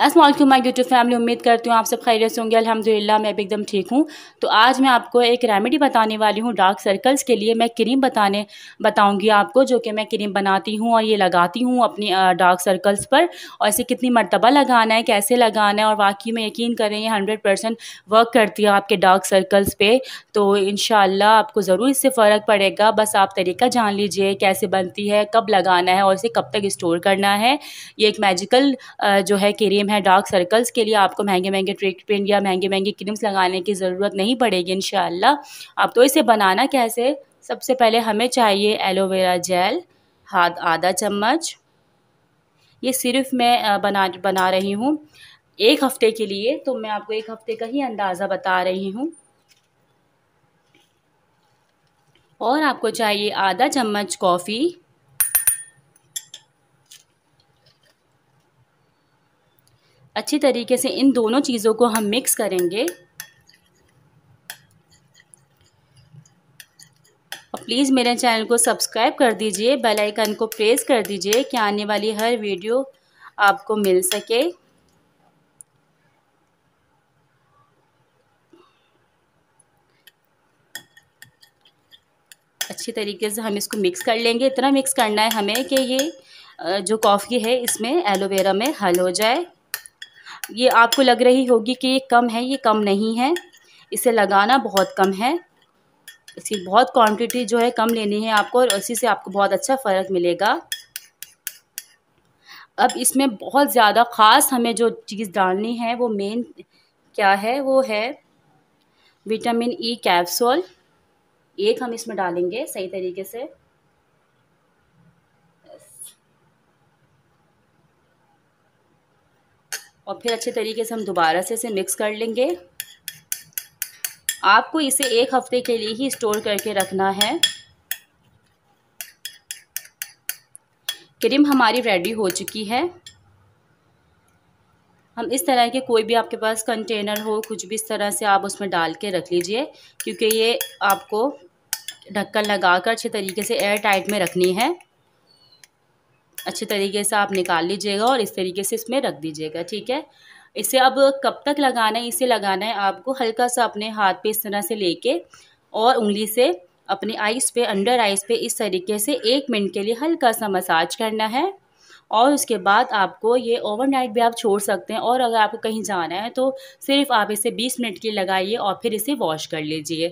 Aslam my YouTube family, उम्मीद करती हूँ आप सब खैरियत होंगे। अल्हम्दुलिल्लाह, मैं भी एकदम ठीक हूँ। तो आज मैं आपको एक रेमेडी बताने वाली हूँ डार्क सर्कल्स के लिए। मैं क्रीम बताने, बताऊँगी आपको, जो कि मैं क्रीम बनाती हूँ और ये लगाती हूँ अपनी डार्क सर्कल्स पर। और इसे कितनी मरतबा लगाना है, कैसे लगाना है, और वाकई में यकीन करें, ये हंड्रेड परसेंट वर्क करती है आपके डार्क सर्कल्स पर तो इन आपको ज़रूर इससे फ़र्क पड़ेगा। बस आप तरीका जान लीजिए, कैसे बनती है, कब लगाना है और इसे कब तक स्टोर करना है। ये एक मैजिकल जो है क्रीम है डार्क सर्कल्स के लिए आपको महँगे महँगे ट्रीटमेंट या महँगे महँगे क्रीम्स लगाने की ज़रूरत नहीं पड़ेगी इन आप तो इसे बनाना कैसे? सबसे पहले हमें चाहिए एलोवेरा जेल हाथ आधा चम्मच। ये सिर्फ़ मैं बना बना रही हूँ। एक हफ़्ते के लिए तो मैं आपको एक हफ़्ते का ही अंदाज़ा बता रही हूँ। और आपको चाहिए आधा चम्मच कॉफ़ी अच्छी तरीके से इन दोनों चीज़ों को हम मिक्स करेंगे। और प्लीज़ मेरे चैनल को सब्सक्राइब कर दीजिए बेल आइकन को प्रेस कर दीजिए, कि आने वाली हर वीडियो आपको मिल सके। अच्छी तरीके से हम इसको मिक्स कर लेंगे। इतना मिक्स करना है हमें कि ये जो कॉफ़ी है, इसमें एलोवेरा में हल हो जाए। ये आपको लग रही होगी कि ये कम है, ये कम नहीं है। इसे लगाना बहुत कम है। इसकी बहुत क्वांटिटी जो है कम लेनी है आपको और उसी से आपको बहुत अच्छा फ़र्क मिलेगा। अब इसमें बहुत ज़्यादा ख़ास हमें जो चीज़ डालनी है, वो मेन क्या है? वो है विटामिन ई कैप्सूल एक हम इसमें डालेंगे सही तरीके से। और फिर अच्छे तरीके से हम दोबारा से इसे मिक्स कर लेंगे। आपको इसे एक हफ़्ते के लिए ही स्टोर करके रखना है। क्रीम हमारी रेडी हो चुकी है। हम इस तरह के कोई भी आपके पास कंटेनर हो, कुछ भी इस तरह से आप उसमें डाल के रख लीजिए, क्योंकि ये आपको ढक्कन लगा कर अच्छे तरीके से एयर टाइट में रखनी है। अच्छे तरीके से आप निकाल लीजिएगा और इस तरीके से इसमें रख दीजिएगा, ठीक है? इसे अब कब तक लगाना है? इसे लगाना है आपको हल्का सा अपने हाथ पे इस तरह से लेके और उंगली से अपनी आइस पे, अंडर आइस पे इस तरीके से एक मिनट के लिए हल्का सा मसाज करना है और उसके बाद आपको ये ओवरनाइट भी आप छोड़ सकते हैं और अगर आपको कहीं जाना है तो सिर्फ़ आप इसे 20 मिनट के लिए लगाइए और फिर इसे वॉश कर लीजिए।